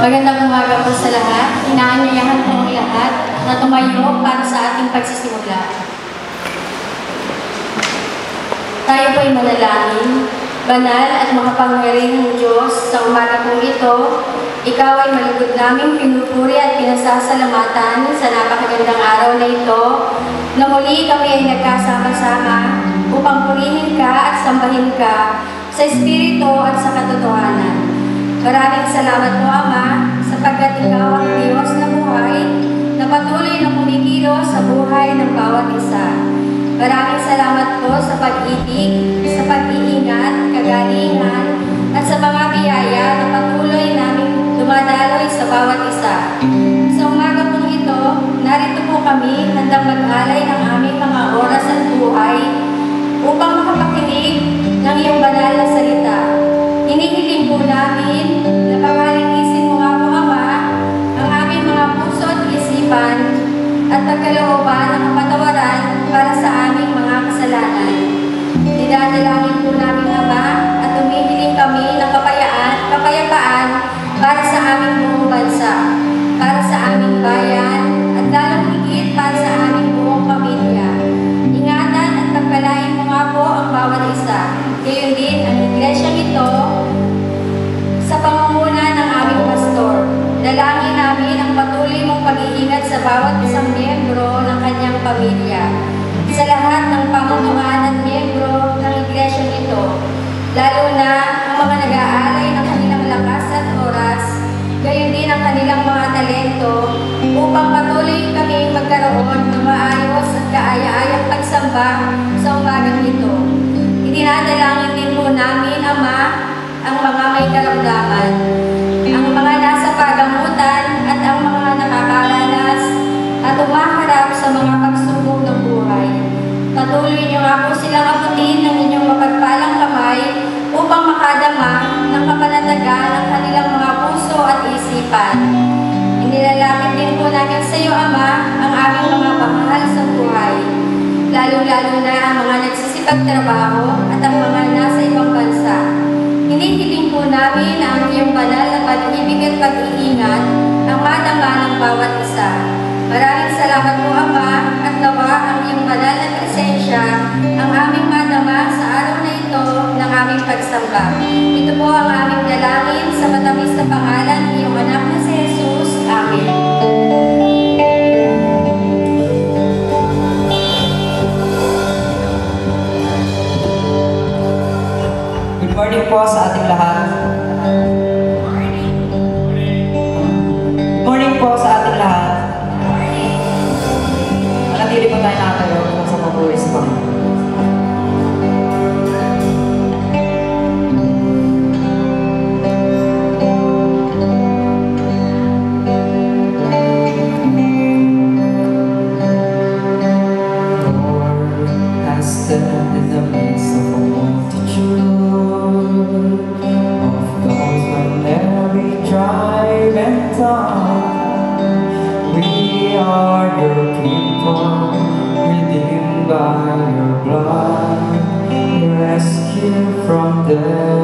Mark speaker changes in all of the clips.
Speaker 1: Magandang umaga po sa lahat. Inaanyayahan po ang lahat na tumayo para sa ating pagsisimula. Tayo po ay manalangin. Banal at makapangyarihang Diyos, sa umaga pong ito, Ikaw ay malugod naming pinupuri at pinasasalamatan sa napakagandang araw na ito na muli kami ay nagkasama-sama upang purihin ka at sambahin ka sa Espiritu at sa katotohanan. Maraming salamat po, Ama, sapagkat Ikaw ang Diyos na buhay na patuloy na kumikilos sa buhay ng bawat isa. Maraming salamat po sa pag-ibig, sa pag-iingat, kagalingan, at sa mga biyaya na patuloy namin dumadaloy sa bawat isa. Sa umaga pong ito, narito po kami handang mag-alay ng aming mga oras at buhay upang makapakinig ng iyong banal na salita. Hinihiling po namin na pangaligisin mo nga po, Ama, ang aming mga puso at isipan at pagkalooban ng kapatawaran para sa aming mga kasalanan. Dinadalangin po namin, Ama, at humihiling kami ng kapayaan, kapayapaan para sa aming buong bansa, para sa aming bayan, at lalong higit para sa aming ang mga may karamdaman, ang mga nasa pagamutan at ang mga nakakaranas at umaharap sa mga pagsubok ng buhay. Patuloy niyo nga po silang abutin ng inyong mapagpalang kamay upang makadama ng kapanatagan ng kanilang mga puso at isipan. Inilalapit din po namin sa iyo, Ama, ang aming mga mahal sa buhay, lalo-lalo na ang mga nagsisipag trabaho at ang mga nasa ibang bansa. Hinihiling po namin na ang iyong banal na pag-ibig at pag-iingat ang madama ng bawat isa. Maraming salamat po, Ama, at nawa ang iyong banal na presensya ang aming madama sa araw na ito ng aming pagsamba. Ito po ang aming dalangin sa matamis na pangalan ng iyong anak na si Jesus. Amen.
Speaker 2: Morning po sa ating lahat. From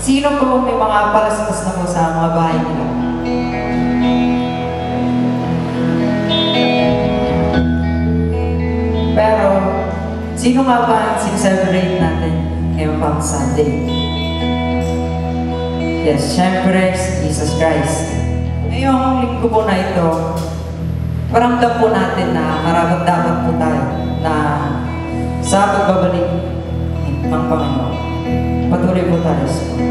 Speaker 2: sino po may mga palaspas na po sa mga bahay nila? Pero, sino nga ba ang sincelebrate natin ngayong pang Sunday? Yes, syempre, Jesus Christ. Ngayong linggo po na ito, paramdam po natin na marapat dapat po tayo na sa pagbabalik ng Panginoon. Patuloy po tayo sa pagbabalik.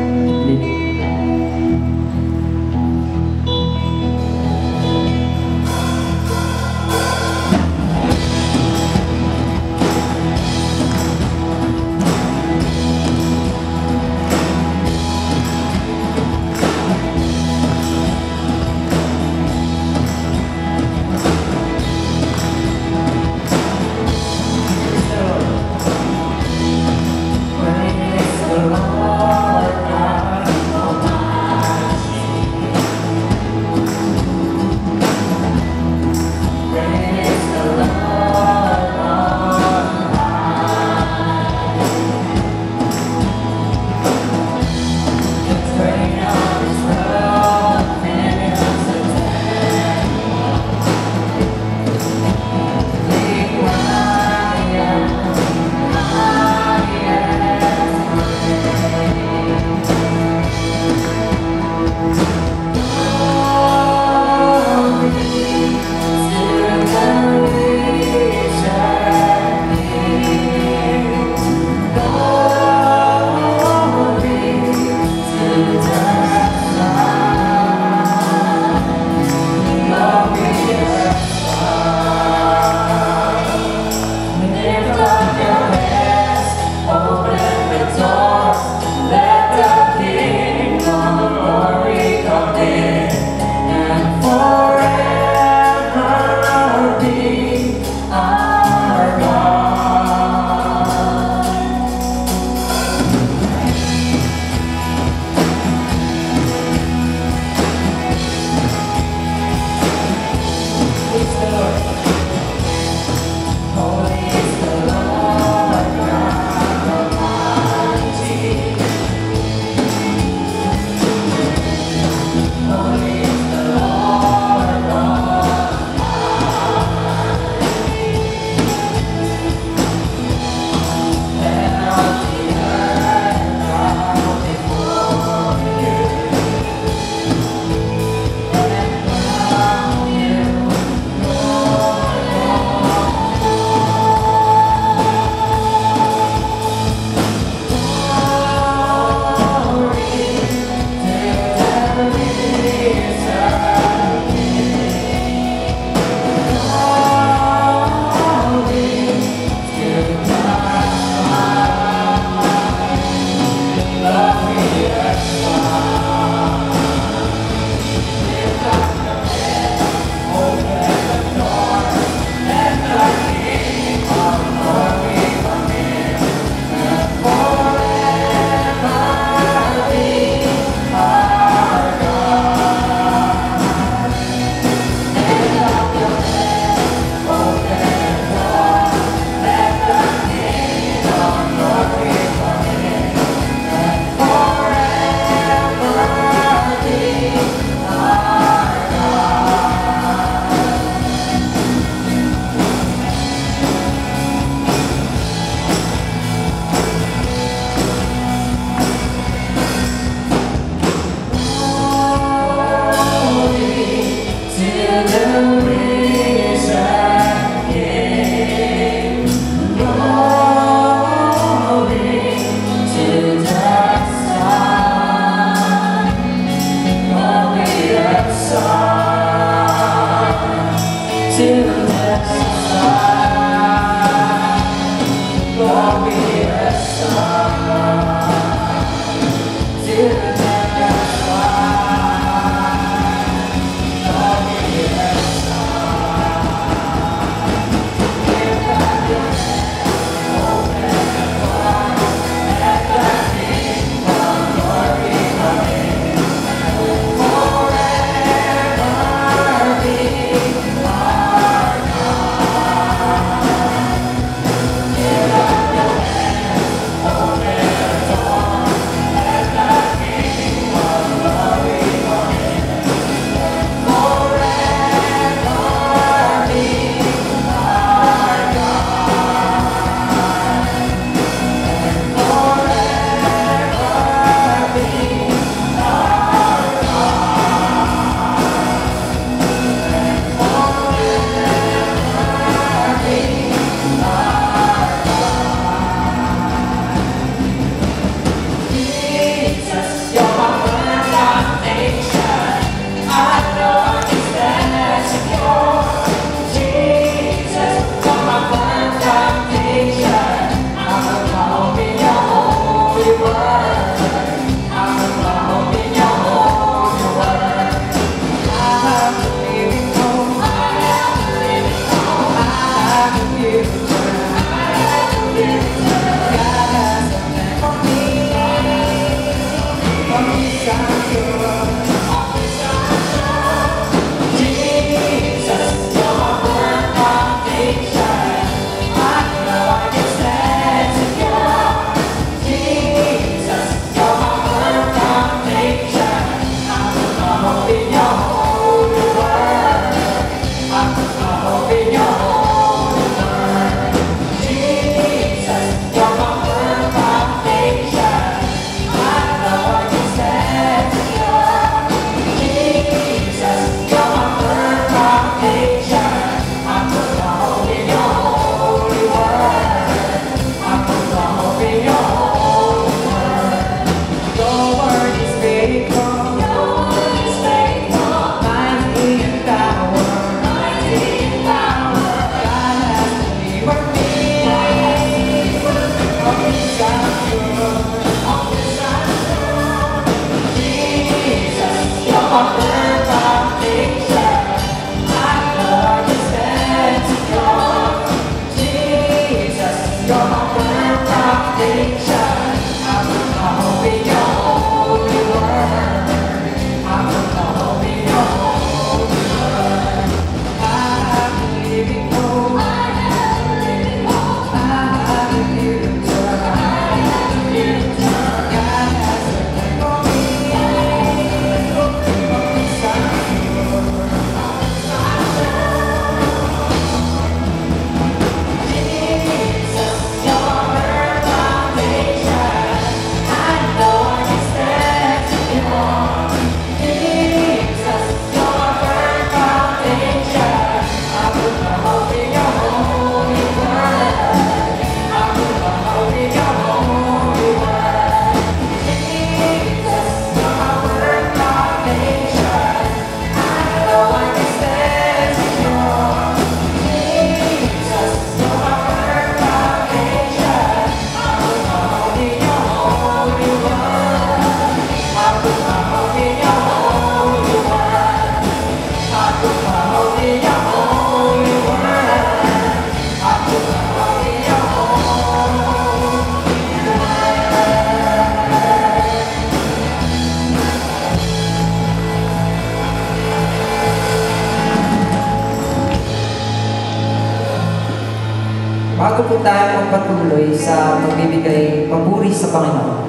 Speaker 2: Tayo magpatuloy sa pagbibigay papuri sa Panginoon,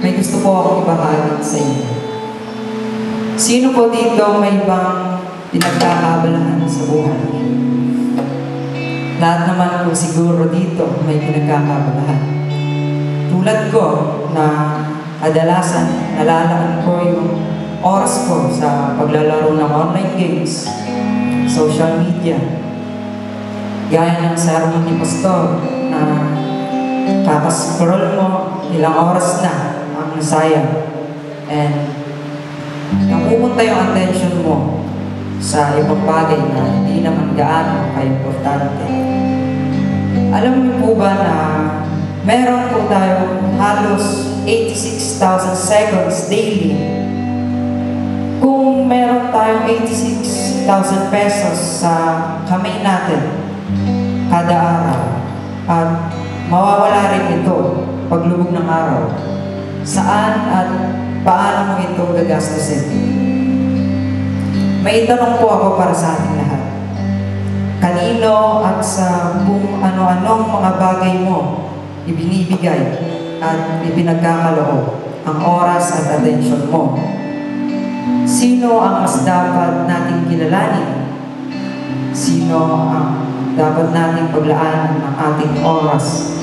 Speaker 2: may gusto po akong ibahagi sa inyo. Sino po dito may ibang pinagkakabalahan sa buhay? Lahat naman po siguro dito may pinagkakabalahan. Tulad ko na kadalasan nalalaan ko yung oras ko sa paglalaro ng online games, social media, gaya ng sermon ni Pastor na kakascroll mo ilang oras na ang nasayang and napupunta yung attention mo sa ibang bagay na hindi naman gaano ka-importante. Alam niyo po ba na meron po tayo halos 86,000 seconds daily kung meron tayong 86,000 pesos sa kamay natin kada araw at mawawala rin ito paglubog ng araw, saan at paano mo ito gagastusin? May tanong po ako para sa ating lahat. Kanino at sa kung ano-anong mga bagay mo ibinibigay at ipinagkakaloob ang oras at atensyon mo? Sino ang mas dapat nating kilalanin? Sino ang dapat nating paglaanan ng ating oras?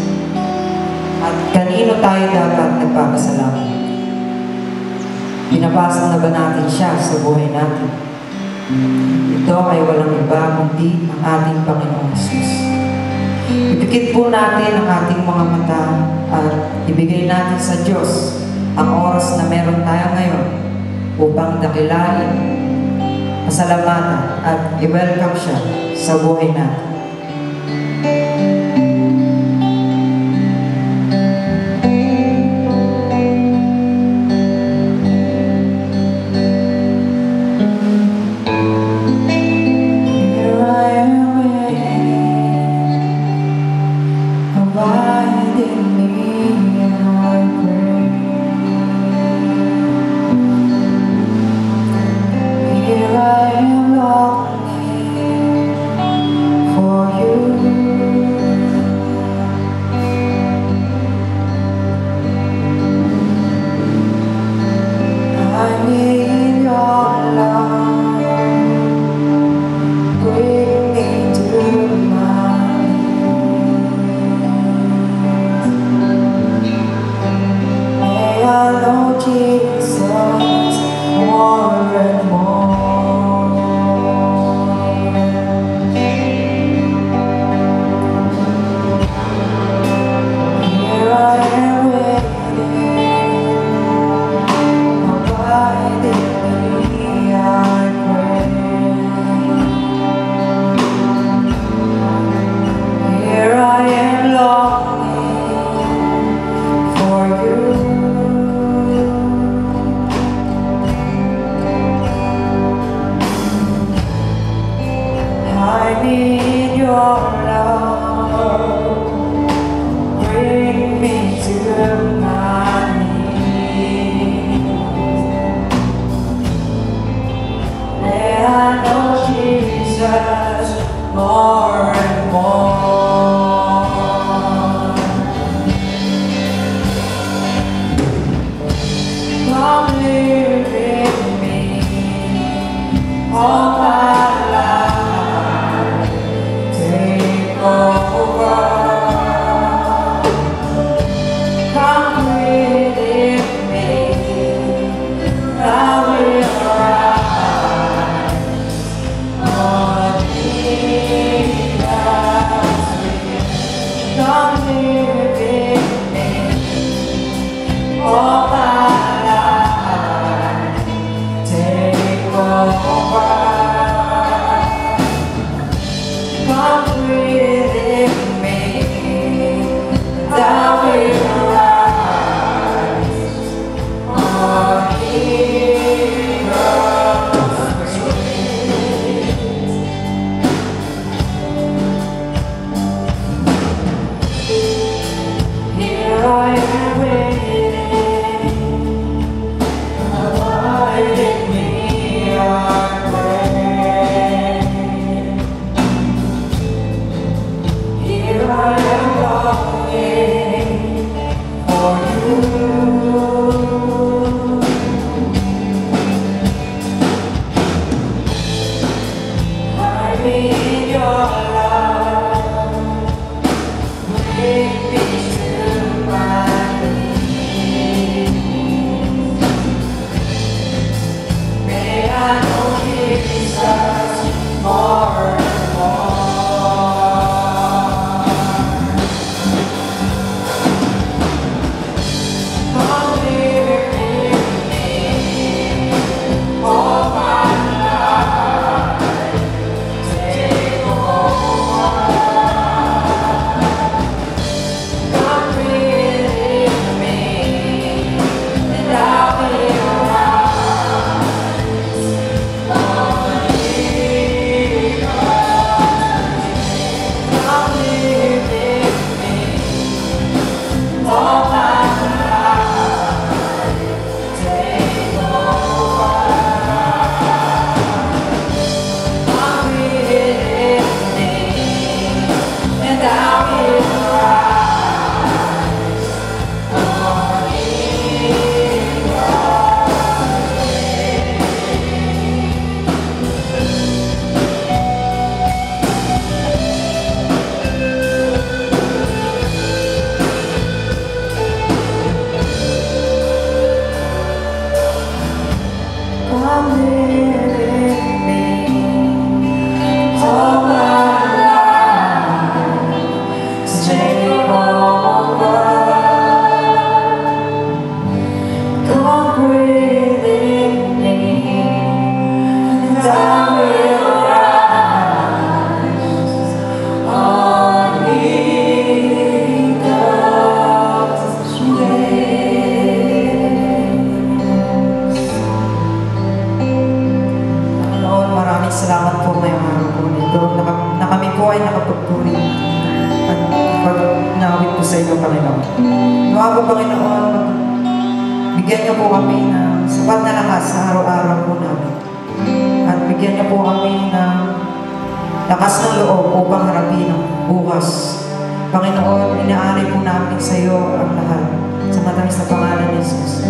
Speaker 2: At kanino tayo dapat nagpapasalamat? Pinapasok na ba natin siya sa buhay natin? Ito ay walang iba kundi ang ating Panginoong Jesus. Ipikit po natin ang ating mga mata at ibigay natin sa Diyos ang oras na meron tayo ngayon upang dakilain, pasalamatan at i-welcome siya sa buhay natin. Sa inyo, Panginoon. Nawa po, Panginoon, bigyan niyo po kami ng sapat na lakas sa araw-araw po namin. At bigyan niyo po kami ng lakas ng loob upang harapin ang bukas. Panginoon, inaari po namin sa iyo ang lahat. Sa matamis na pangalan ni Jesus.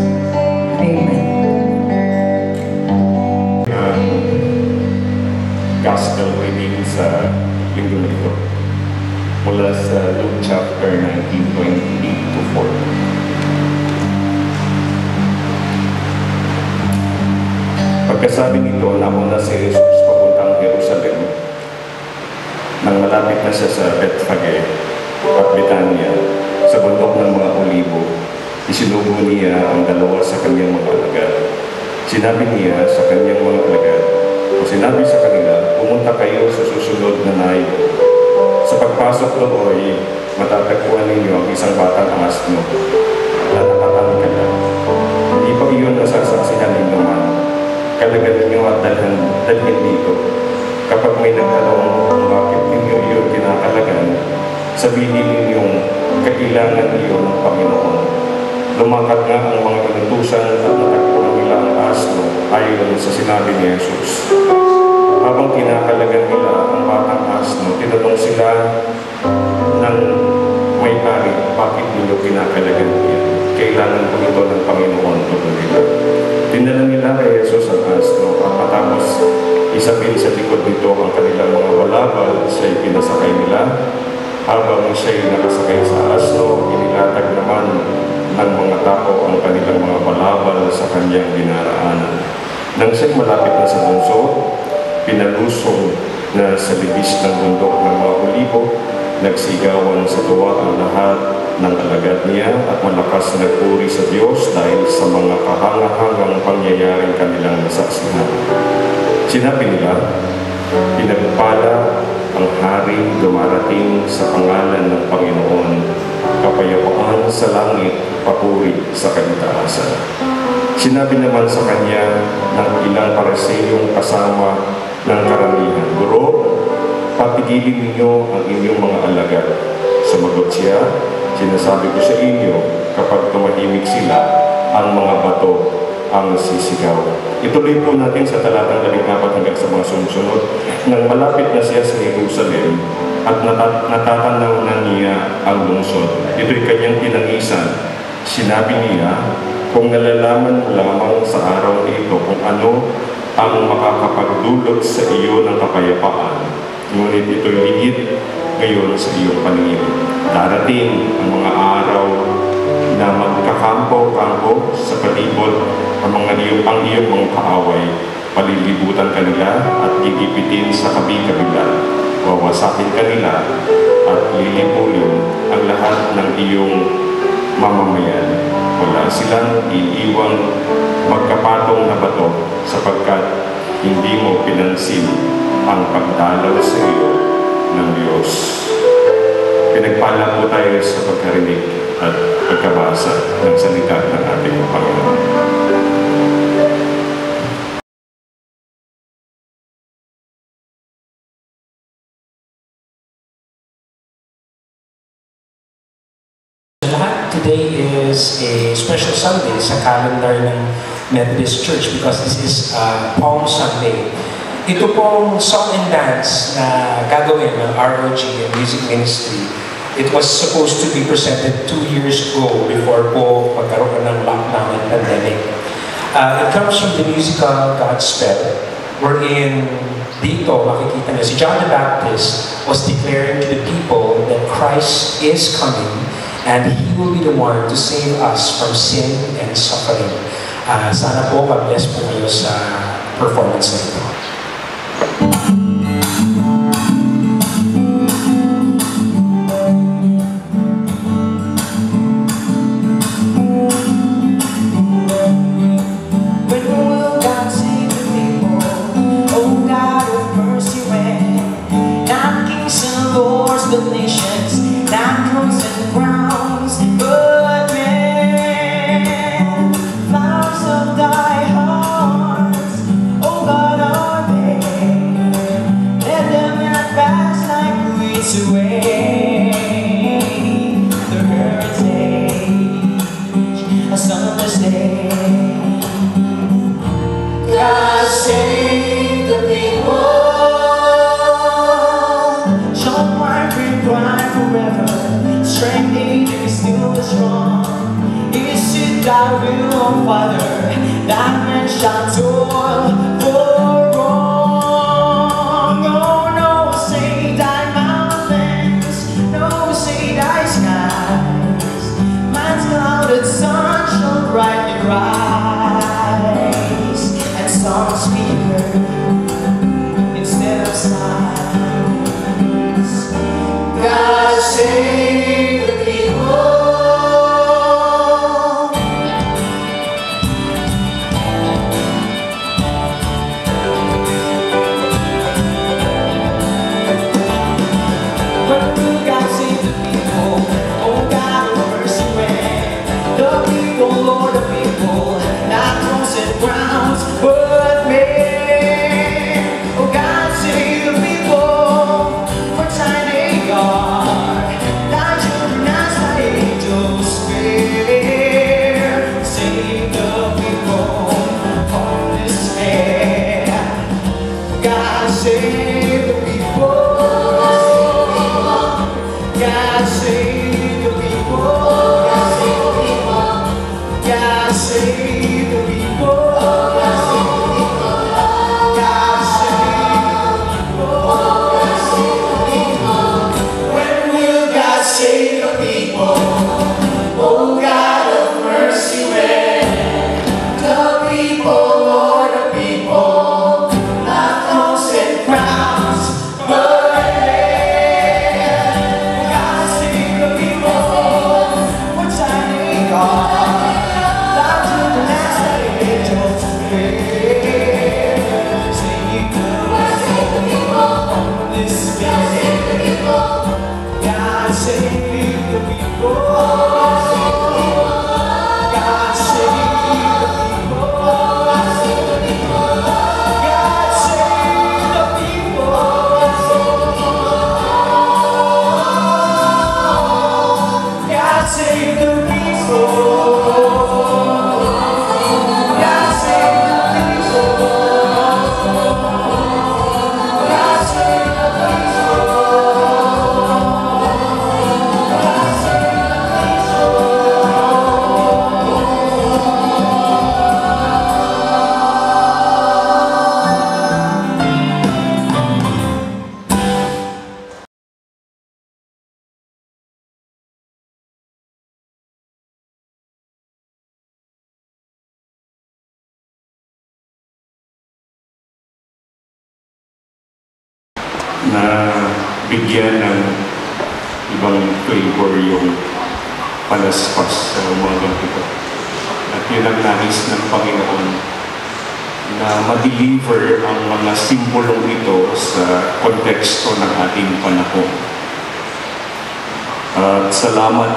Speaker 2: Amen.
Speaker 3: uh, gospel reading sa linggo mula sa Luke chapter 19, 28 to 40. Pagkasabi nito, namuna si Jesus papuntang Jerusalem nang malapit na siya sa Bethphage at Betania sa bundok ng mga olibo, isinubo niya ang dalawa sa kanyang mga alagad. Sinabi niya sa kanyang mga alagad, o sinabi sa kanila, pumunta kayo sa susunod na nayo. Sa pagpasok doon, matatagpuan ninyo ang isang batang asno na nakatangkad. Hindi pa iyon nasasaksihan ninyo man. Kalagan ninyo at dalhan, dalhin dito. Kapag may nagtanong kung bakit ninyo iyon kinakalagan, sabihin ninyong kailangan iyon ng Panginoon. Lumakat nga ang mga inutusan at natagpuan nila ang asno ayon sa sinabi ni Jesus. Habang kinakalagan nila ang batang asno, tinanong sila ng may-ari, bakit ninyo kinakalagan yan? Kailangan po ito ng Panginoon tuloy nila. Tinanong nila kay Jesus ang asno at matapos isabin sa likod nito ang kanilang mga balabal, siya'y pinasakay nila. Habang siya'y nakasakay sa asno, inilatag naman ng mga tao ang kanilang mga balabal sa kanyang dinaraanan. Nang siya'y malapit na sa lungsod, pinalusong na sa libis ng bundok ng mga olibo, nagsigawan sa tuwa ang lahat ng alagad niya at malakas na nagpuri sa Diyos dahil sa mga kahangahangang pangyayaring kanilang nasaksihan. Sinabi nila, pinagpala ang hari dumarating sa pangalan ng Panginoon, kapayapaan sa langit, papuri sa kanitaasan. Sinabi naman sa kanya ng ilang pareseyong kasama ng karamihan, Patigilin ninyo ang inyong mga alagad. Sumagot siya, sinasabi ko sa inyo, kapag tumahimik sila, ang mga bato ang sisigaw. Ituloy po natin sa talatang 14 hanggang sa mga sumusunod. Nang malapit na siya sa Jerusalem at nata- natatanaw na niya ang lungsod, ito'y kanyang tinangisan. Sinabi niya, kung nalalaman mo lamang sa araw na ito kung ano ang makakapagdulot sa iyo ng kapayapaan, ngunit ito'y lihit ngayon sa iyong paningin. Darating ang mga araw na magkakampo-kampo sa palibot ang mga iyong, ang iyong mga kaaway, palilibutan kanila at gigipitin sa kabi-kabila. Wawasakin kanila at lilipulin ang lahat ng iyong mamamayan. Wala silang iiwang magkapatong na bato sapagkat hindi mo pinansin ang pagdalaw sa iyo ng Diyos. Pinagpala po tayo sa pagkarinig at pagkabasa ng salita ng ating Panginoon.
Speaker 4: Today is a special Sunday sa calendar ng Methodist Church because this is uh, Palm Sunday. Ito pong song and dance na gagawin ng ROG and Music Ministry. It was supposed to be presented two years ago before po magkaroon ng lockdown and pandemic. Uh, it comes from the musical Godspell wherein dito makikita niyo si John the Baptist was declaring to the people that Christ is coming and He will be the one to save us from sin and suffering. Ah, sana po mag-bless po kayo sa performance na ito.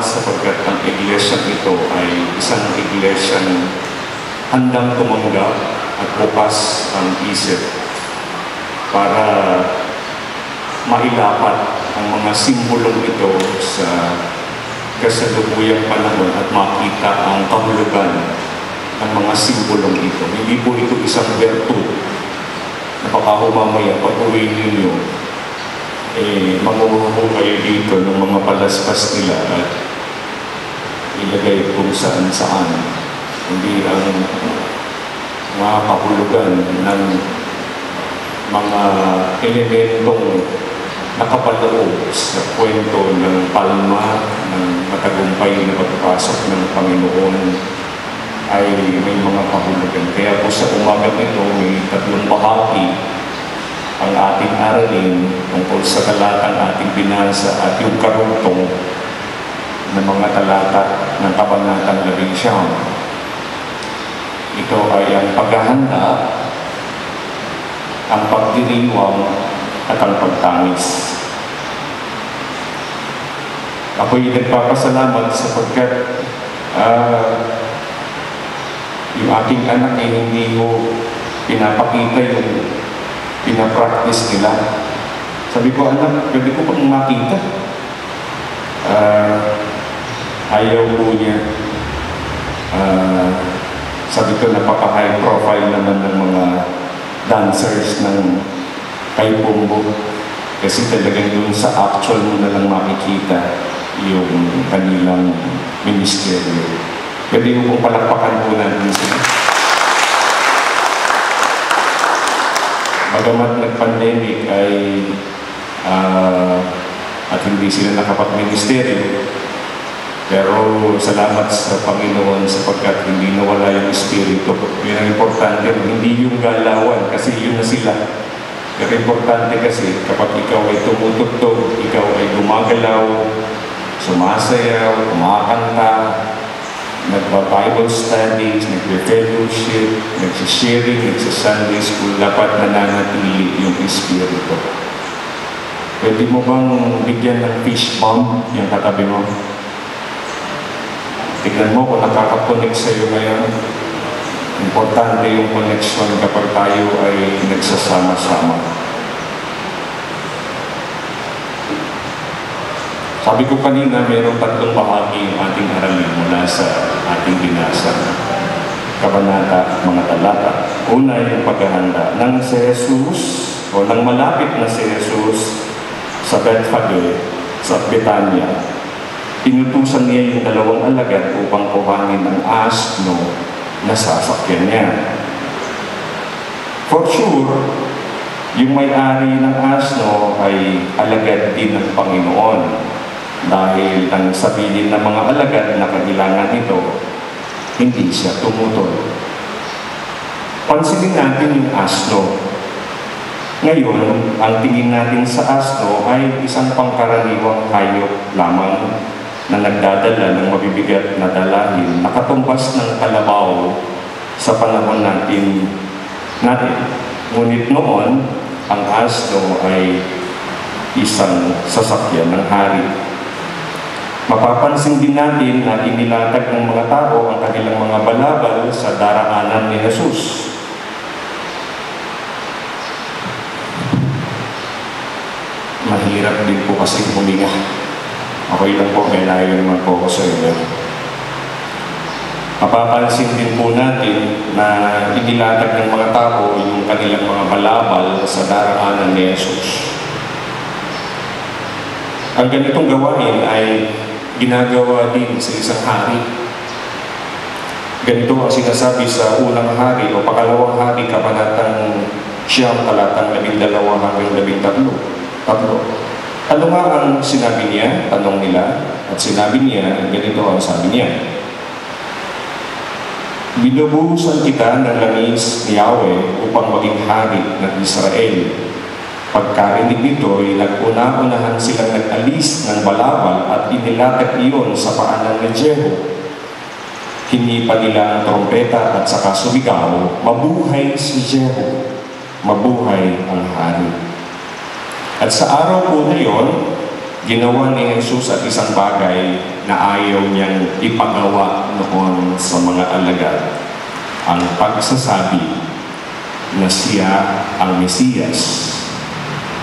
Speaker 3: Sapagkat ang iglesia ito ay isang iglesia handang tumanggap at bukas ang isip para mailapat ang mga simbolong ito sa kasalukuyang panahon at makita ang kahulugan ng mga simbolong ito. Hindi po ito isang virtud na baka mamaya pag uwi ninyo, eh, manguho kayo dito ng mga palaspas nila at ilagay kung saan saan. Hindi ang mga kahulugan ng mga elementong nakapaloob sa kwento ng palma ng matagumpay na pagpasok ng Panginoon ay may mga kahulugan. Kaya po sa umagang ito, may tatlong bahagi ang ating aralin tungkol sa talatang ating binasa at yung karugtong ng mga talata ng Kabanatang Labing Siyam. Ito ay ang paghahanda ang pagdiriwang at ang pagtangis. Ako'y nagpapasalamat sapagkat ah, yung aking anak ay hindi ko pinapakita yung pinapractice nila. Sabi ko, anak, pwede ko pang makita. Ah, ayaw po niya. Ah, sabi ko, napaka-high profile naman ng mga dancers ng kay Bumbo. Kasi talagang doon sa actual mo na lang makikita yung kanilang ministeryo. Pwede mo pong palakpakan po natin sila. Bagamat nag-pandemic ay ah, at hindi sila nakapag-ministeryo, pero salamat sa Panginoon sapagkat hindi nawala yung Espiritu. Yun ang importante, hindi yung galawan kasi yun na sila. Pero importante kasi kapag ikaw ay tumutugtog, ikaw ay gumagalaw, sumasayaw, kumakanta, nagpa-Bible studies, nagpe-fellowship, nagsisharing, nagsa-Sunday school, dapat nananatili yung Espiritu. Pwede mo bang bigyan ng fish bomb yung katabi mo? Tignan mo kung nakaka-connect sa iyo ngayon. Importante yung connection kapag tayo ay nagsasama-sama. Sabi ko kanina, mayroong tatlong bahagi yung ating aralin mula sa ating binasa. Kabanata, mga talata. Una yung paghahanda ng si Jesus o ng malapit na si Jesus sa Bethphage, sa Betania. Inutusan niya yung dalawang alagad upang kuhanin ang asno na sasakyan niya. For sure, yung may-ari ng asno ay alagad din ng Panginoon dahil ang sabihin ng mga alagad na kailangan nito, hindi siya tumutol. Pansinin natin yung asno. Ngayon, ang tingin natin sa asno ay isang pangkaraniwang hayop lamang na nagdadala ng mabibigat na dalahin, nakatumbas ng kalabaw sa panahon natin natin. Ngunit noon, ang asno ay isang sasakyan ng hari. Mapapansin din natin na inilatag ng mga tao ang kanilang mga balabal sa daraanan ni Jesus. Mahirap din po kasi huminga. Okay lang po, may layo naman po ako sa inyo. Mapapansin din po natin na inilatag ng mga tao yung kanilang mga balabal sa daraanan ni Jesus. Ang ganitong gawain ay ginagawa din sa isang hari. Ganito ang sinasabi sa unang hari o pakalawang hari, kabanatang siyang talatang labing dalawa hanggang labing tatlo. Tatlo. Ano nga ang sinabi niya? Tanong nila. At sinabi niya, ganito ang sabi niya. Binubuhusan kita ng langis ni Yahweh upang maging hari ng Israel. Pagkarinig nito ay naguna-unahan silang nag-alis ng balabal at inilatag iyon sa paanan ni Jeho. Hinipa nila ang trompeta at saka sumigaw, Mabuhay si Jeho! Mabuhay ang hari! At sa araw po na yon, ginawa ni Jesus at isang bagay na ayaw niyang ipagawa noon sa mga alagad. Ang pagsasabi na siya ang Mesiyas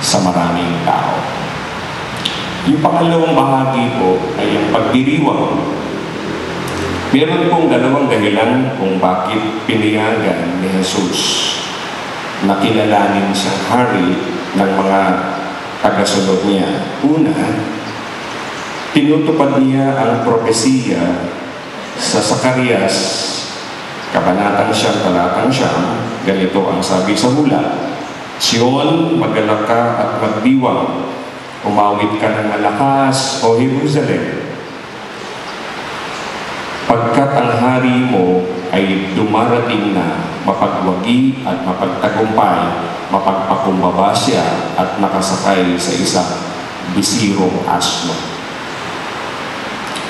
Speaker 3: sa maraming tao. Yung pangalawang bahagi po ay ang pagdiriwang. Meron pong dalawang dahilan kung bakit pinayagan ni Jesus na kilalanin siyang hari ng mga tagasunod niya. Una, tinutupad niya ang propesiya sa Sakarias, kabanatang siyang talatang siyang, ganito ang sabi sa mula, Sion, magalak ka at magdiwang, umawit ka ng malakas, O Jerusalem. Pagkat ang hari mo ay dumarating na mapagwagi at mapagtagumpay, mapagpakumbaba siya at nakasakay sa isang bisirong asno.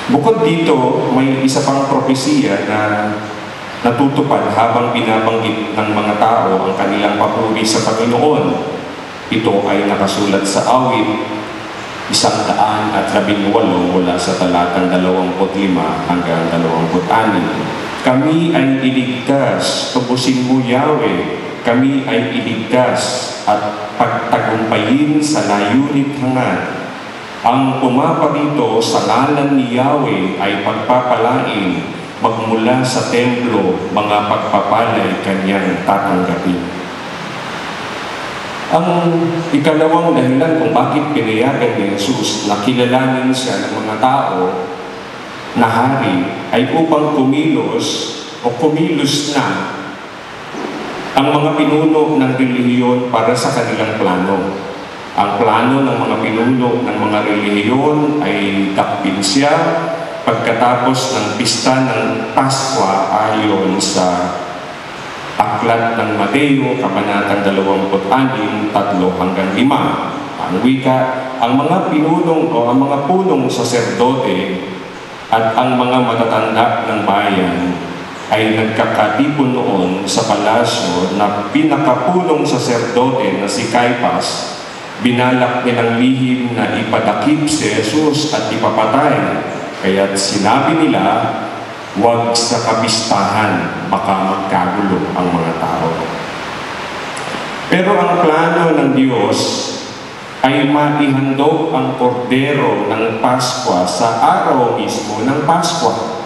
Speaker 3: Bukod dito, may isa pang propesiya na natutupad habang binabanggit ng mga tao ang kanilang papuri sa Panginoon. Ito ay nakasulat sa awit, isang daan at labing walo mula sa talatang dalawamput lima hanggang dalawamput anim. Kami ay iligtas, tubusin mo Yahweh, kami ay iligtas at pagtagumpayin sa layunit hangad. Ang pumaparito sa ngalan ni Yahweh ay pagpapalain magmula sa templo, mga pagpapalay kanyang tatanggapin. Ang ikalawang dahilan kung bakit pinayagan ni Jesus na kilalanin siya ng mga tao na hari ay upang kumilos o kumilos na ang mga pinuno ng relihiyon para sa kanilang plano. Ang plano ng mga pinuno ng mga relihiyon ay dakpin siya pagkatapos ng pista ng Pasko ayon sa Aklat ng Mateo, Kabanatang 26, 3 hanggang 5. Ang wika, ang mga pinunong o ang mga punong saserdote at ang mga matatanda ng bayan ay nagkakatipon noon sa palasyo na pinakapunong saserdote na si Caipas binalak nilang lihim na ipadakip si Jesus at ipapatay. Kaya't sinabi nila, huwag sa kapistahan, baka magkagulo ang mga tao. Pero ang plano ng Diyos ay maihandog ang kordero ng Paskwa sa araw mismo ng Paskwa.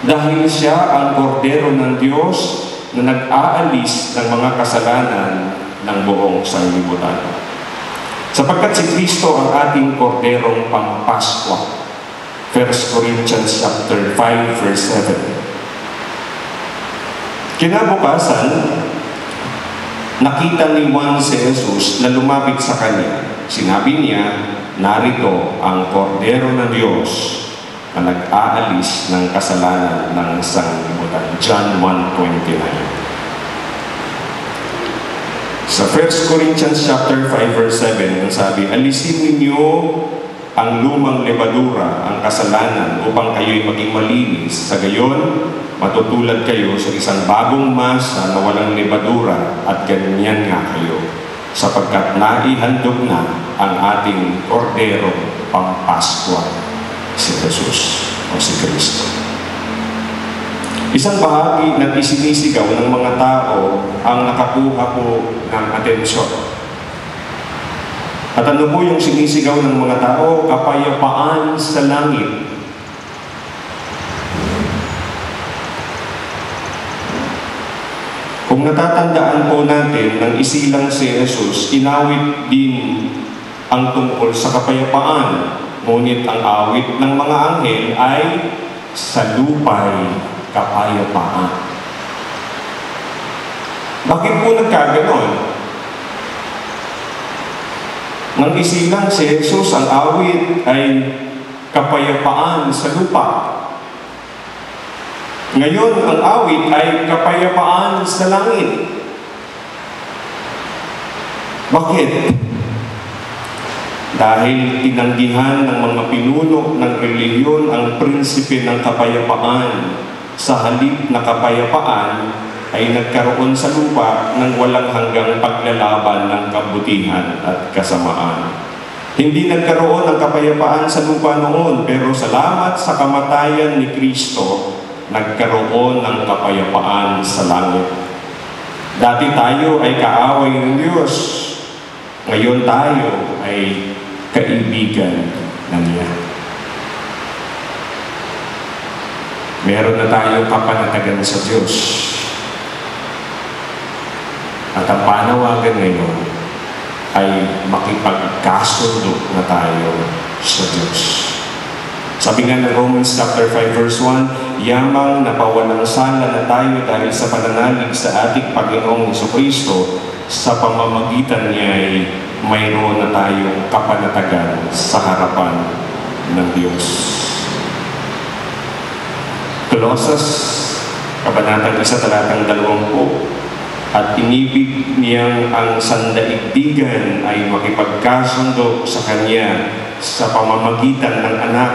Speaker 3: Dahil siya ang kordero ng Diyos na nag-aalis ng mga kasalanan ng buong sanlibutan. Sapagkat si Kristo ang ating korderong pampaskwa. 1 Corinthians chapter 5 verse 7. Kinabukasan, nakita ni Juan si Jesus na lumapit sa kanya. Sinabi niya, narito ang kordero ng Diyos na nag-aalis ng kasalanan ng sanglibutan. John 1.29 Sa 1 Corinthians chapter 5 verse 7, ang sabi, Alisin ninyo ang lumang lebadura, ang kasalanan, upang kayo'y maging malinis. Sa gayon, matutulad kayo sa isang bagong masa na walang lebadura at ganyan nga kayo, sapagkat naihandog na ang ating kordero pampaskwa, si Jesus o si Kristo. Isang bahagi ng isinisigaw ng mga tao ang nakakuha po ng atensyon. At ano po yung sinisigaw ng mga tao? Kapayapaan sa langit. Kung natatandaan po natin ng isilang si Jesus, inawit din ang tungkol sa kapayapaan. Ngunit ang awit ng mga anghel ay sa lupay kapayapaan. Bakit po nagkaganon? Nang isilang si Jesus, ang awit ay kapayapaan sa lupa. Ngayon, ang awit ay kapayapaan sa langit. Bakit? Dahil tinanggihan ng mga pinuno ng reliyon ang prinsipe ng kapayapaan sa halip na kapayapaan ay nagkaroon sa lupa ng walang hanggang paglalaban ng kabutihan at kasamaan. Hindi nagkaroon ng kapayapaan sa lupa noon, pero salamat sa kamatayan ni Kristo, nagkaroon ng kapayapaan sa langit. Dati tayo ay kaaway ng Diyos. Ngayon tayo ay kaibigan ng Niya. Meron na tayong kapanatagan sa Diyos. At ang panawagan ngayon ay makipagkasundo na tayo sa Diyos. Sabi nga ng Romans chapter 5 verse 1, Yamang napawalang sala na tayo dahil sa pananalig sa ating Panginoong Kristo sa pamamagitan niya ay mayroon na tayong kapanatagan sa harapan ng Diyos. Colossus, Kabanatang 1, talatang 20, at inibig niyang ang sandaigdigan ay makipagkasundo sa Kanya sa pamamagitan ng anak,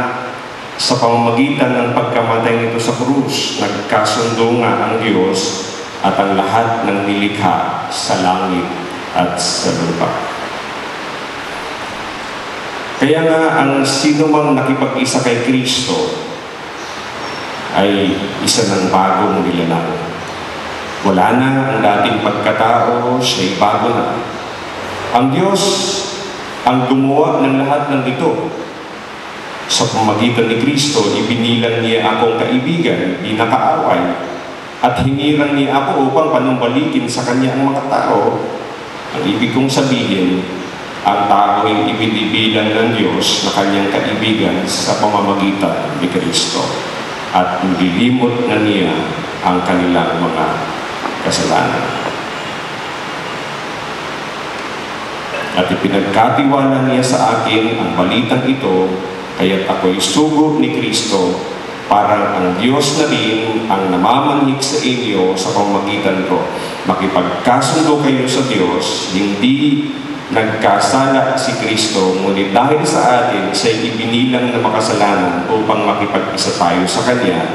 Speaker 3: sa pamamagitan ng pagkamatay nito sa krus, nagkasundo nga ang Diyos at ang lahat ng nilikha sa langit at sa lupa. Kaya nga ang sino mang nakipag-isa kay Kristo ay isa ng bagong nilalang. Wala na ang dating pagkatao, siya'y bago na. Ang Diyos ang gumawa ng lahat ng ito. Sa pamagitan ni Kristo, ibinilang niya akong kaibigan, di nakaaway, at hinirang niya ako upang panumbalikin sa kanya ang mga tao. Ang ibig kong sabihin, ang tao ay ibinibilang ng Diyos na kanyang kaibigan sa pamamagitan ni Kristo at nililimot na niya ang kanilang mga kasalanan. At ipinagkatiwala niya sa akin ang balitang ito, kaya't ako'y sugo ni Kristo, parang ang Diyos na rin ang namamanhik sa inyo sa pamagitan ko. Makipagkasundo kayo sa Diyos, hindi nagkasala si Kristo, ngunit dahil sa atin, siya'y ibinilang na makasalanan upang makipag-isa tayo sa Kanya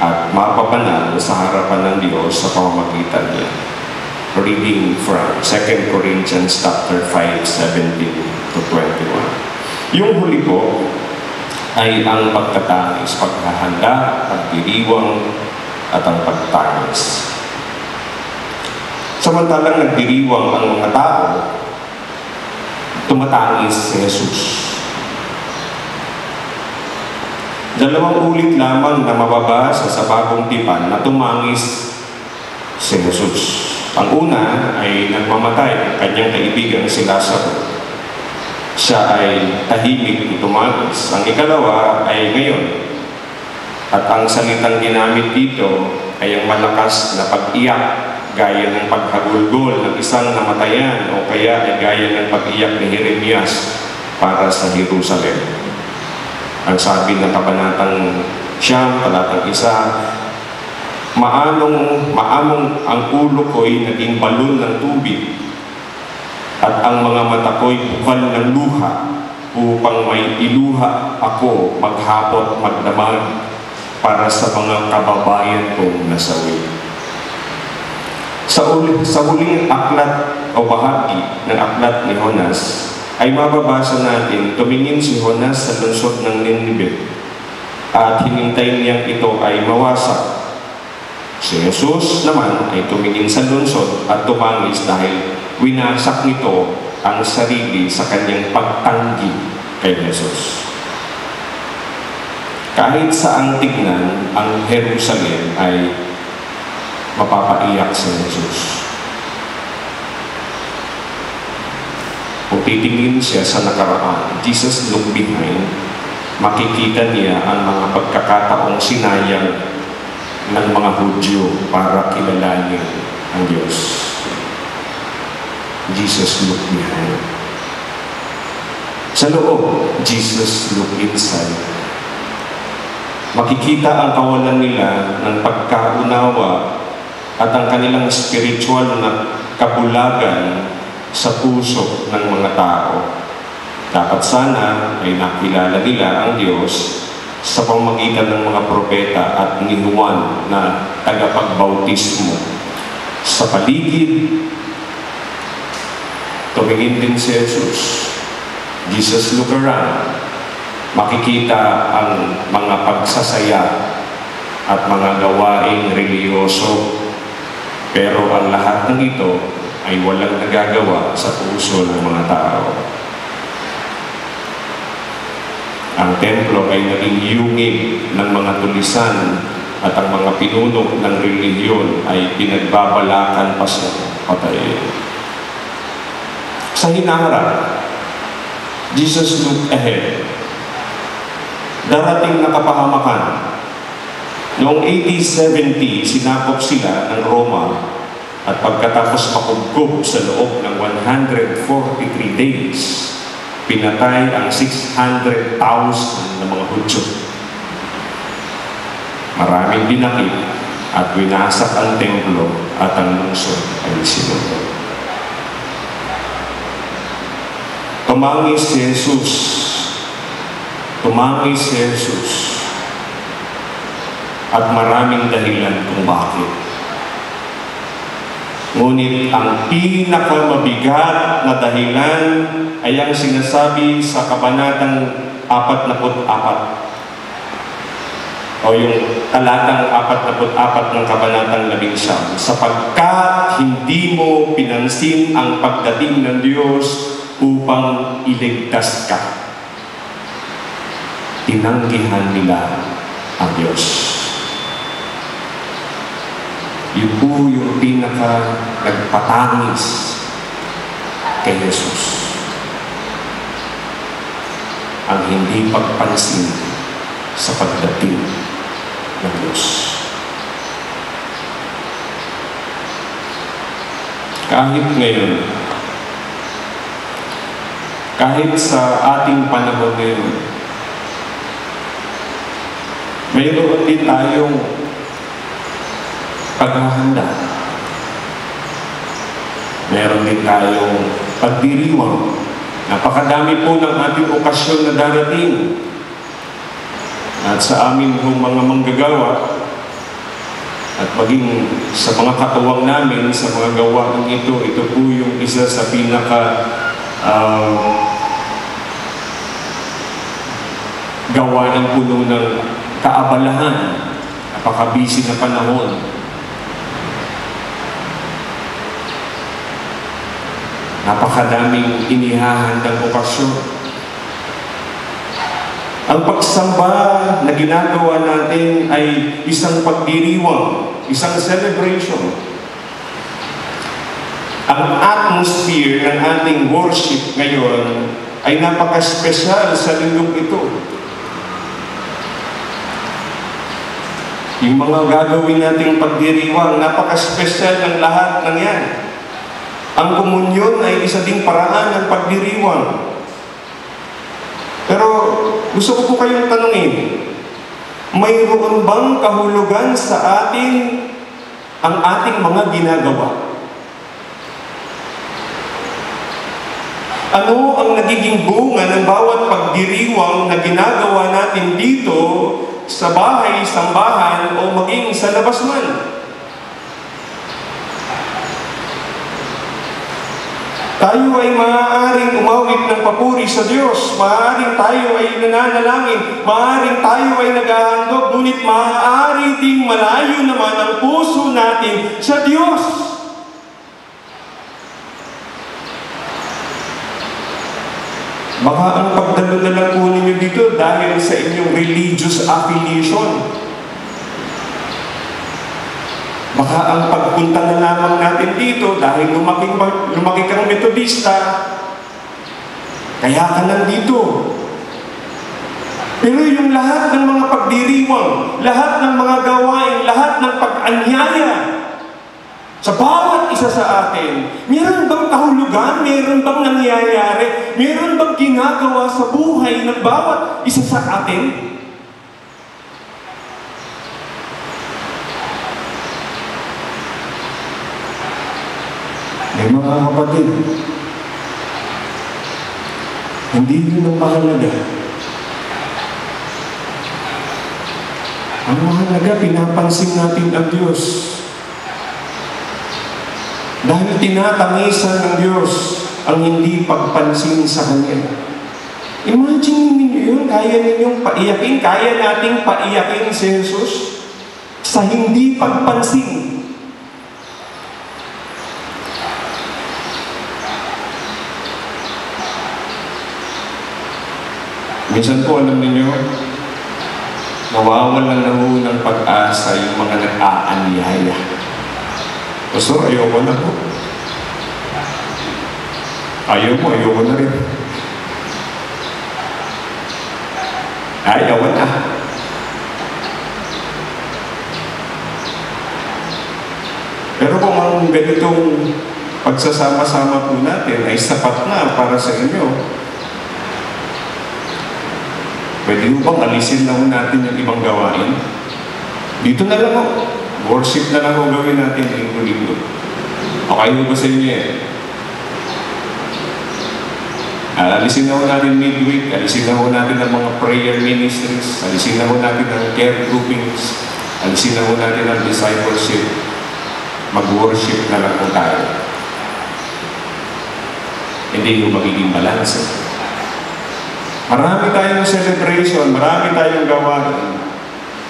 Speaker 3: at mapapanal sa harapan ng Diyos sa pamamagitan niya. Reading from 2 Corinthians chapter 5, 17 to 21. Yung huli po ay ang pagtatangis, paghahanda, pagdiriwang, at ang pagtangis. Samantalang nagdiriwang ang mga tao, tumatangis si Jesus. Dalawang ulit lamang na mababasa sa bagong tipan na tumangis si Jesus. Ang una ay nagmamatay ang kanyang kaibigan si Lazaro. Siya ay tahimik tumangis. Ang ikalawa ay ngayon. At ang salitang ginamit dito ay ang malakas na pag-iyak gaya ng paghagulgol ng isang namatayan o kaya ay gaya ng pag-iyak ni Jeremias para sa Jerusalem. Ang sabi ng kabanatang siyam, talatang isa, Maanong, maamong ang ulo ko'y naging balon ng tubig at ang mga mata ko'y bukal ng luha upang may iluha ako maghapot magdamag para sa mga kababayan kong nasawi. Sa, uli, sa huling aklat o bahagi ng aklat ni Honas, ay mababasa natin tumingin si Honas sa lungsod ng Nineveh at hinintay niyang ito ay mawasak. Si Jesus naman ay tumingin sa lungsod at tumangis dahil winasak nito ang sarili sa kanyang pagtanggi kay Jesus. Kahit saan tignan, ang Jerusalem ay mapapaiyak sa Jesus. Kung titingin siya sa nakaraan, Jesus look behind, makikita niya ang mga pagkakataong sinayang ng mga Hudyo para kilalanin ang Diyos. Jesus look behind. Sa loob, Jesus look inside. Makikita ang kawalan nila ng pagkaunawa at ang kanilang spiritual na kabulagan sa puso ng mga tao. Dapat sana ay nakilala nila ang Diyos sa pamagitan ng mga propeta at ni Juan na tagapagbautismo. Sa paligid, tumingin din si Jesus. Jesus look around. Makikita ang mga pagsasaya at mga gawaing reliyoso. Pero ang lahat ng ito ay walang nagagawa sa puso ng mga tao. Ang templo ay naging yungin ng mga tulisan at ang mga pinuno ng relihiyon ay pinagbabalakan pa sa patayin. Sa hinaharap, Jesus looked ahead. Darating na kapahamakan. Noong 1870, sinakop sila ng Roma at pagkatapos makugkob sa loob ng 143 days, pinatay ang 600,000 na mga Hudyo. Maraming dinakip at winasak ang templo at ang lungsod ay sinundo. Tumangis si Jesus. Tumangis si Jesus. At maraming dahilan kung bakit. Ngunit ang pinakamabigat na dahilan ay ang sinasabi sa kabanatang 44 o yung talatang 44 ng kabanatang 11 sapagkat hindi mo pinansin ang pagdating ng Diyos upang iligtas ka. Tinanggihan nila ang Diyos. Yun po yung pinaka nagpatangis kay Jesus. Ang hindi pagpansin sa pagdating ng Diyos. Kahit ngayon, kahit sa ating panahon ngayon, mayroon din tayong paghahanda. Meron din tayong pagdiriwang. Napakadami po ng ating okasyon na darating. At sa amin pong mga manggagawa, at maging sa mga katuwang namin, sa mga gawain ito, ito po yung isa sa pinaka um, gawa ng puno ng kaabalahan, napaka-busy na panahon. Napakadaming inihahandang okasyon. Ang pagsamba na ginagawa natin ay isang pagdiriwang, isang celebration. Ang atmosphere ng ating worship ngayon ay napaka-special sa linggong ito. Yung mga gagawin nating pagdiriwang, napaka-special ng lahat ng yan. Ang komunyon ay isa ding paraan ng pagdiriwang. Pero gusto ko po kayong tanungin, mayroon bang kahulugan sa atin ang ating mga ginagawa? Ano ang nagiging bunga ng bawat pagdiriwang na ginagawa natin dito sa bahay, sambahan o maging sa labas man? Tayo ay maaaring umawit ng papuri sa Diyos. Maaaring tayo ay nananalangin. Maaaring tayo ay naghahandog. Ngunit maaari ding malayo naman ang puso natin sa Diyos. Baka ang lang po ninyo dito dahil sa inyong religious affiliation. Baka ang pagpunta na lamang natin dito dahil lumaki, lumaki kang metodista, kaya ka nandito. Pero yung lahat ng mga pagdiriwang, lahat ng mga gawain, lahat ng pag-anyaya, sa bawat isa sa atin, meron bang kahulugan? Meron bang nangyayari? Meron bang ginagawa sa buhay ng bawat isa sa atin? May mga kapatid, hindi yun ang mahalaga. Ang mahalaga, pinapansin natin ang Diyos. Dahil tinatangisan ng Diyos ang hindi pagpansin sa Kanya. Imagine ninyo yun, kaya ninyong paiyakin, kaya nating paiyakin si Jesus sa hindi pagpansin. Minsan po, alam ninyo, nawawalan na ho ng pag-asa yung mga nag-aanyaya. Pastor, ayoko na po. Ayaw mo, ayoko na rin. Ayaw na. Pero kung ang ganitong pagsasama-sama po natin ay sapat na para sa inyo, pwede mo bang alisin na ho natin yung ibang gawain? Dito na lang ho. Worship na lang ho gawin natin linggo-linggo. Okay ho ba sa inyo yan? Alisin na ho natin midweek, alisin na ho natin ang mga prayer ministries, alisin na ho natin ang care groupings, alisin na ho natin ang discipleship. Mag-worship na lang po tayo. Hindi ho magiging balance. Marami tayong celebration, marami tayong gawain,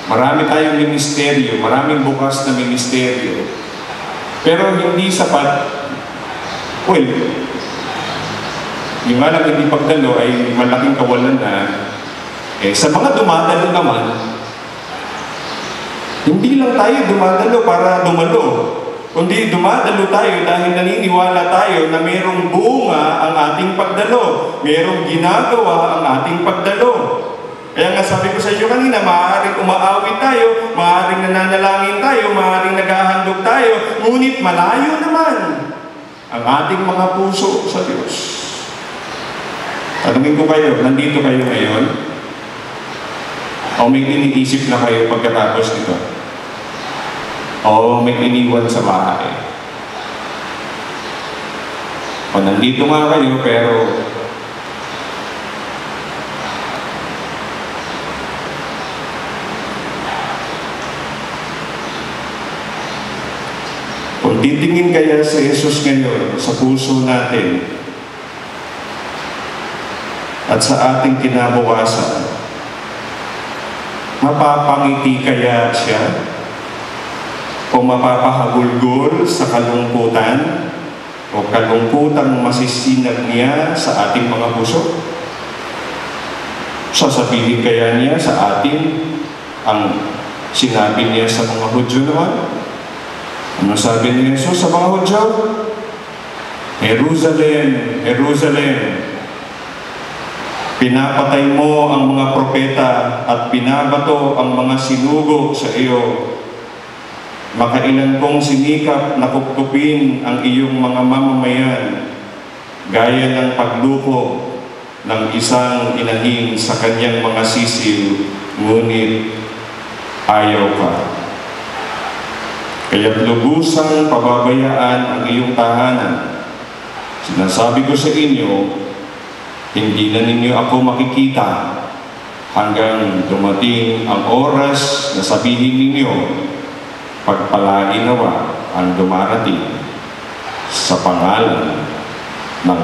Speaker 3: marami tayong ministeryo, maraming bukas na ministeryo. Pero hindi sapat, well, yung lang hindi pagdalo ay malaking kawalan na, eh, sa mga dumadalo naman, hindi lang tayo dumadalo para dumalo. Kundi dumadalo tayo dahil naniniwala tayo na mayroong bunga ang ating pagdalo, mayroong ginagawa ang ating pagdalo. Kaya nga sabi ko sa inyo kanina, maaaring umaawit tayo, maaaring nananalangin tayo, maaaring naghahandog tayo, ngunit malayo naman ang ating mga puso sa Diyos. Tanungin ko kayo, nandito kayo ngayon? O may iniisip na kayo pagkatapos nito? O may iniwan sa bahay? O nandito nga kayo pero Kung titingin kaya si Jesus ngayon sa puso natin at sa ating kinabukasan, mapapangiti kaya siya o mapapahagulgol sa kalungkutan o kalungkutang masisinag niya sa ating mga puso? Sasabihin kaya niya sa atin ang sinabi niya sa mga Hudyo naman? Ano sabi ni Jesus sa mga Hudyo? Jerusalem, Jerusalem, pinapatay mo ang mga propeta at pinabato ang mga sinugo sa iyo. Makailan kong sinikap na kupkupin ang iyong mga mamamayan, gaya ng pagluko ng isang inahin sa kanyang mga sisil, ngunit ayaw ka. Kaya't lubusang pababayaan ang iyong tahanan. Sinasabi ko sa inyo, hindi na ninyo ako makikita hanggang dumating ang oras na sabihin ninyo, pagpalain nawa ang dumarating sa pangalan ng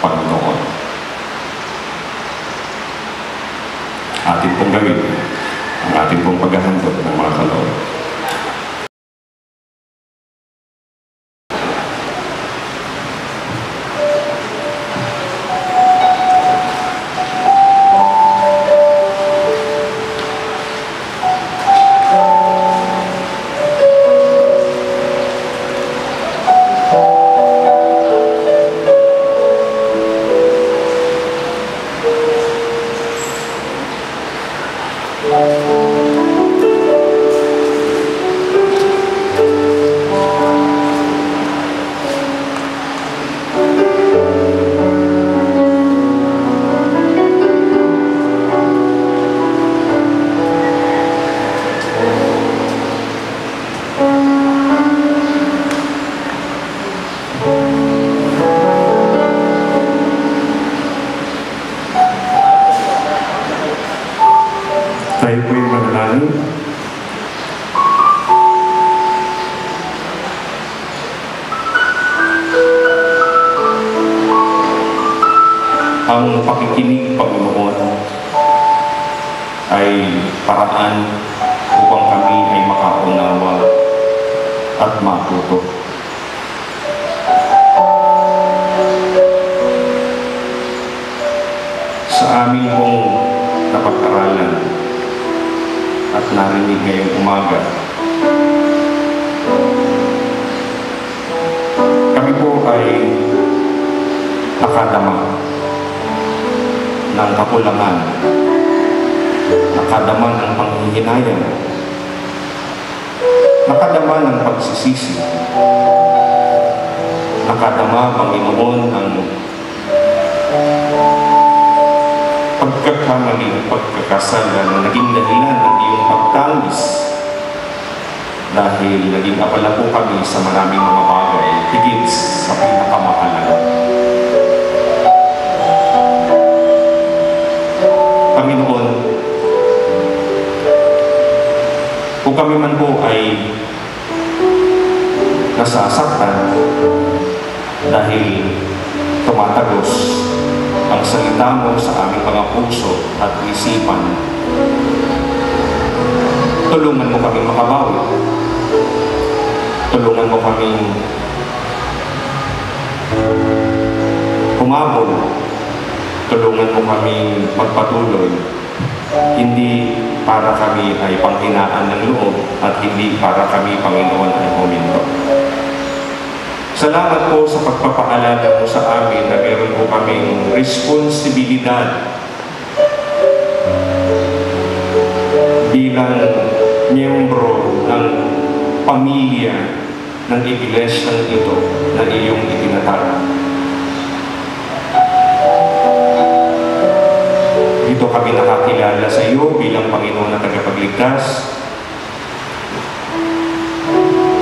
Speaker 3: Panginoon. Atin pong gawin ang ating pong paghahandog ng mga kaloob. Nakadama. Ng kakulangan, nakadama ng panghihinayang, nakadama ng pagsisisi, nakadama, Panginoon, ng pagkakamali, pagkakasala na naging dahilan ng iyong pagtangis dahil naging abala po kami sa maraming mga bagay, higit sa pinakamahalaga. Kung kami man po ay nasasaktan dahil tumatagos ang salita mo sa aming mga puso at isipan. Tulungan mo kami makabawi. Tulungan mo kami humabol. Tulungan mo kami magpatuloy. Hindi para kami ay panghinaan ng loob at hindi para kami, Panginoon, ay huminto. Salamat po sa pagpapaalala mo sa amin na meron po kaming responsibilidad bilang miyembro ng pamilya ng iglesyang ito na iyong itinatag. Dito kami nakakilala sa iyo bilang Panginoon na tagapagligtas.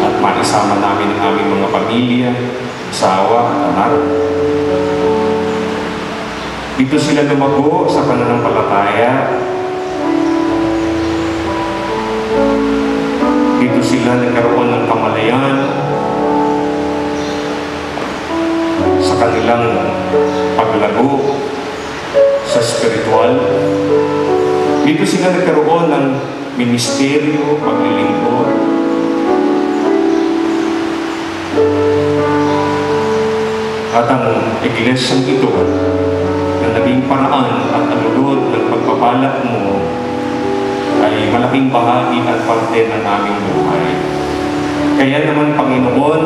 Speaker 3: At maisama namin ang aming mga pamilya, asawa anak. Dito sila lumago sa pananampalataya. Dito sila nagkaroon ng kamalayan sa kanilang paglago sa spiritual. Dito sila nagkaroon ng ministeryo, paglilingkod. At ang iglesyang ito na naging paraan at ang lulod ng pagpapala mo ay malaking bahagi at parte ng aming buhay. Kaya naman, Panginoon,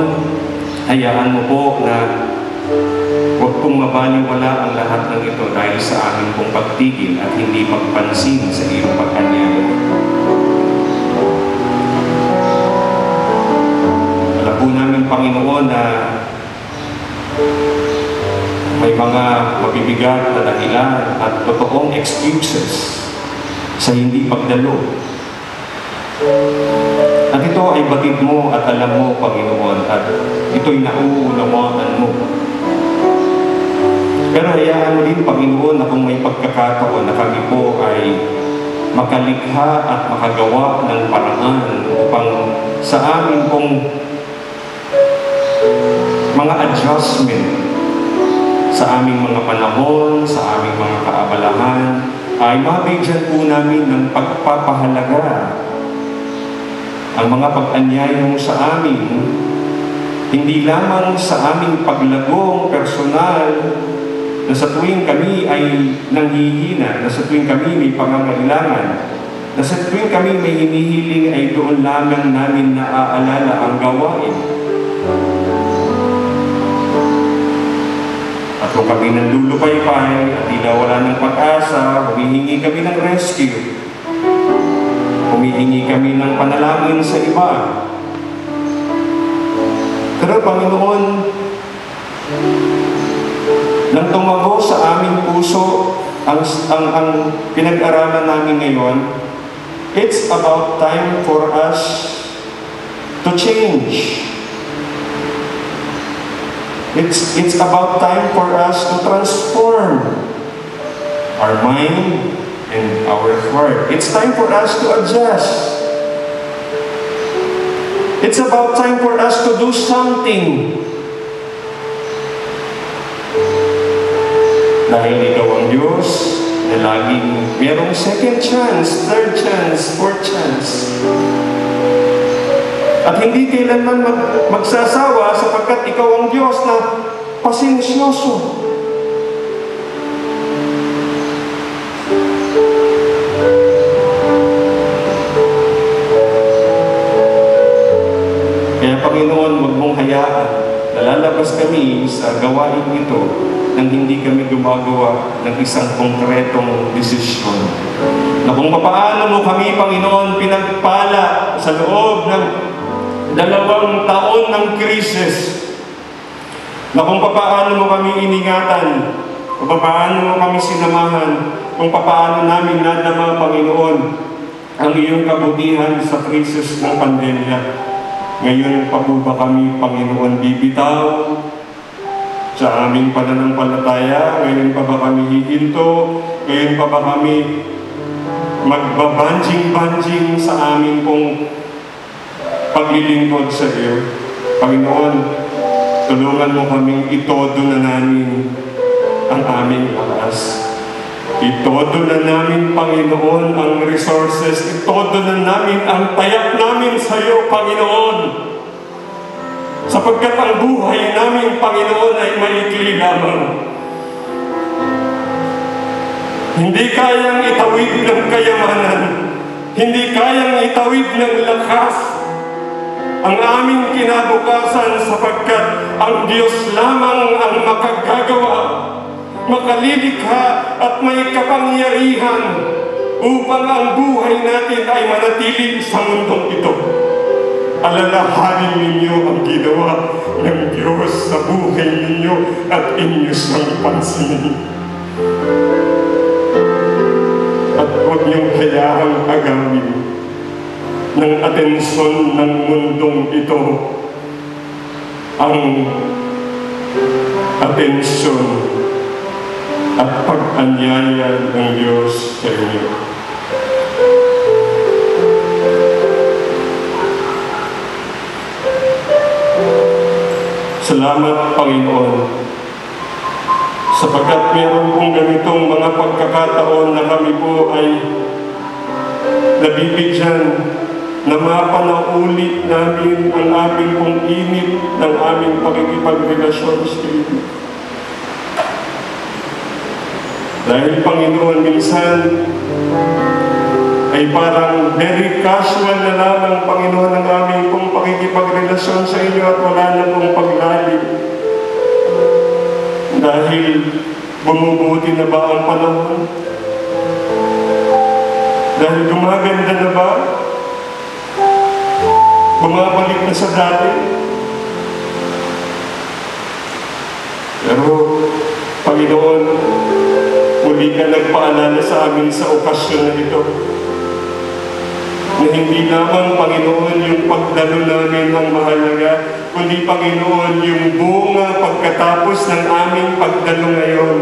Speaker 3: hayaan mo po na huwag pong mabaliwala ang lahat ng ito dahil sa aming pong pagtigil at hindi pagpansin sa iyong pagkanyaya. Alam po namin, Panginoon, na may mga mabibigat na dahilan at totoong excuses sa hindi pagdalo. At ito ay batid mo at alam mo, Panginoon, at ito'y nauunawaan mo. Pero hayaan mo din, Panginoon, na kung may pagkakataon na kami po ay makalikha at makagawa ng paraan upang sa amin pong mga adjustment sa aming mga panahon, sa aming mga kaabalahan, ay mabigyan po namin ng pagpapahalaga. Ang mga pag-anyaya mo sa amin, hindi lamang sa aming paglagong personal na sa tuwing kami ay nanghihina, na sa tuwing kami may pangangailangan, na sa tuwing kami may hinihiling ay doon lamang namin naaalala ang gawain. At kung kami nandulupay-pay at wala ng pag-asa, humihingi kami ng rescue. Humihingi kami ng panalangin sa iba. Pero Panginoon, nang tumago sa aming puso ang, ang, ang pinag-aralan namin ngayon, it's about time for us to change. It's, it's about time for us to transform our mind and our heart. It's time for us to adjust. It's about time for us to do something. Dahil ikaw ang Diyos na laging merong second chance, third chance, fourth chance. At hindi kailanman mag, magsasawa sapagkat ikaw ang Diyos na pasensyoso. Kaya Panginoon, huwag mong hayaan na lalabas kami sa gawain ito nang hindi kami gumagawa ng isang konkretong desisyon. Na kung paano mo kami, Panginoon, pinagpala sa loob ng dalawang taon ng krisis na kung paano mo kami iningatan, kung paano mo kami sinamahan, kung paano namin nadama, Panginoon, ang iyong kabutihan sa krisis ng pandemya. Ngayon pa po ba kami, Panginoon, bibitaw sa aming pananampalataya? Ngayon pa ba kami hihinto? Ngayon pa ba kami magbabanjing-banjing sa aming pong paglilingkod sa iyo. Panginoon, tulungan mo kaming itodo na namin ang aming lakas. Itodo na namin, Panginoon, ang resources. Itodo na namin ang tayak namin sa iyo, Panginoon. Sapagkat ang buhay namin, Panginoon, ay maikli lamang. Hindi kayang itawid ng kayamanan. Hindi kayang itawid ng lakas ang aming kinabukasan sapagkat ang Diyos lamang ang makagagawa, makalilikha at may kapangyarihan upang ang buhay natin ay manatili sa mundong ito. Alalahanin ninyo ang ginawa ng Diyos sa buhay ninyo at inyo siyang pansinin. At huwag niyong hayaang agawin ng atensyon ng mundong ito ang atensyon at pag-anyaya ng Diyos sa inyo. Salamat, Panginoon, sapagkat meron pong ganitong mga pagkakataon na kami po ay nabibigyan na mapanaulit namin ang aming pong init ng aming pagkikipagrelasyon sa iyo. Dahil Panginoon, minsan ay parang very casual na lamang, Panginoon, ang aming pong pakikipagrelasyon sa inyo at wala na pong paglalim. Dahil bumubuti na ba ang panahon? Dahil gumaganda na ba? Bumabalik na sa dati? Pero, Panginoon, muli ka nagpaalala sa amin sa okasyon na ito na hindi lamang, Panginoon, yung pagdalo namin ang mahalaga, kundi, Panginoon, yung bunga pagkatapos ng aming pagdalo ngayon.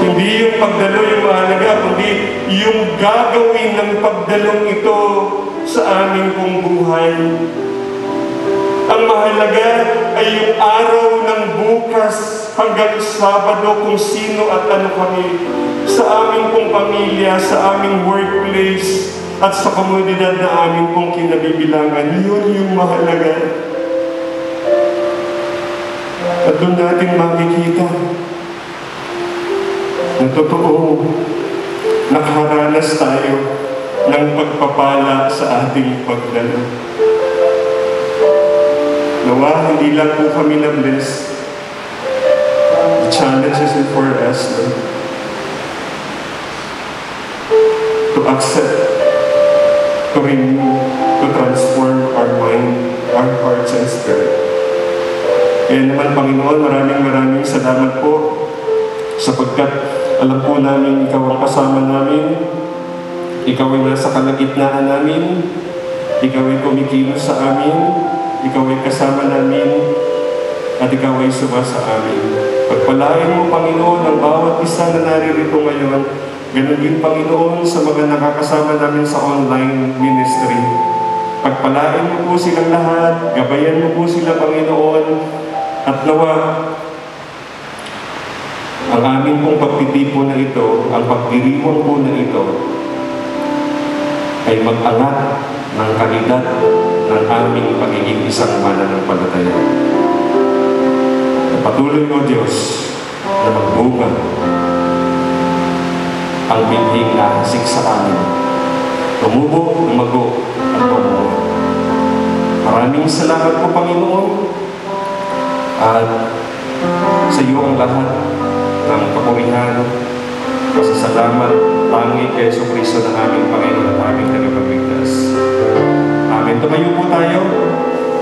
Speaker 3: Hindi yung pagdalo yung mahalaga, kundi yung gagawin ng pagdalong ito sa aming pong buhay. Ang mahalaga ay yung araw ng bukas hanggang Sabado kung sino at ano kami sa aming pong pamilya, sa aming workplace, at sa komunidad na aming pong kinabibilangan. Yun yung mahalaga. At doon natin makikita na totoo, nakaranas tayo ng pagpapala sa ating pagdalo. Nawa, hindi lang po kami na-bless. The challenges before us, Lord. To accept, to renew, to transform our mind, our hearts and spirit. Kaya naman, Panginoon, maraming maraming salamat po sapagkat alam po namin ikaw ang kasama namin, ikaw ay nasa kalagitnaan namin, ikaw ay kumikilos sa amin, ikaw ay kasama namin, at ikaw ay suba sa amin. Pagpalain mo, Panginoon, ang bawat isa na naririto ngayon, ganun din, Panginoon, sa mga nakakasama namin sa online ministry. Pagpalain mo po silang lahat, gabayan mo po sila, Panginoon, at nawa, ang aming pong pagtitipo na ito, ang pagdiriwang po na ito, ay mag-angat ng kalidad ng aming pagiging isang mananampalataya. Patuloy mo, Diyos, na magbunga ang binhing nahasik sa amin. Tumubo, lumago, at tumubo. Maraming salamat po, Panginoon, at sa iyo ang lahat ng kapurihan, pasasalamat, tangi kay Yeso Kristo na aming Panginoon at aming tagapagligtas. Amen. Tumayo po tayo.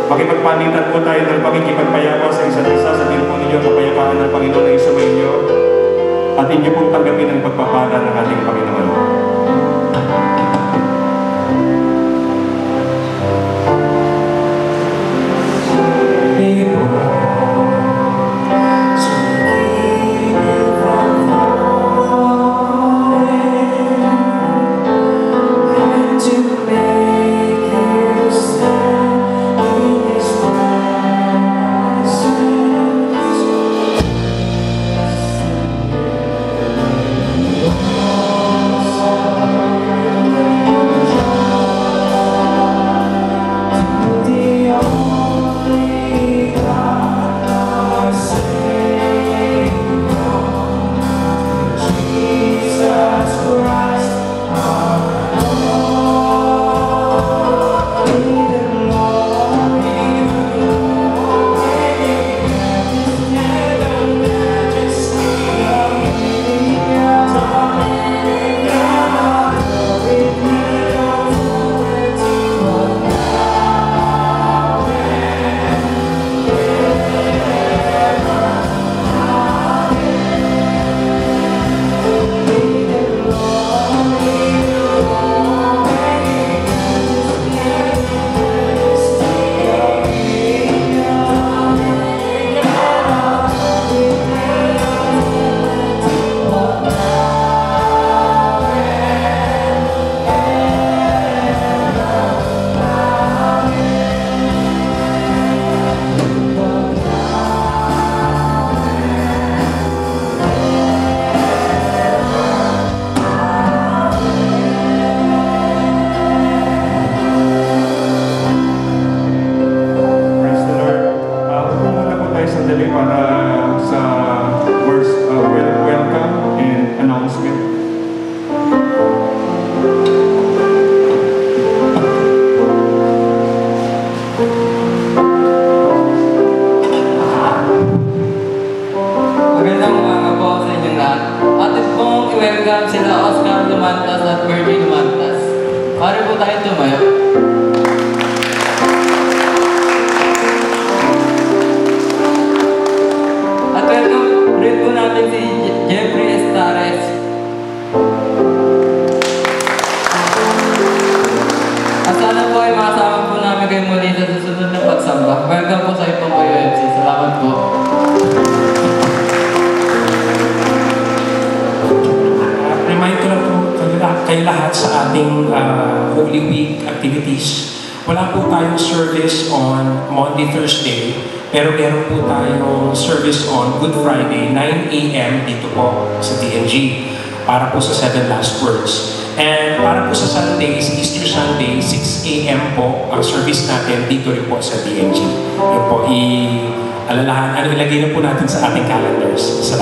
Speaker 3: Makipagpalitan po tayo ng pakikipagpayapa sa isa't isa. Sabihin po ninyo kapayapaan ng Panginoon na isa inyo at inyo pong tanggapin ang pagpapala ng ating Panginoon.
Speaker 4: Sunday is Easter Sunday, 6 a.m. po ang service natin dito rin po sa DNG. Yun po, i-alalahan, ano ilagay na po natin sa ating calendars. Sa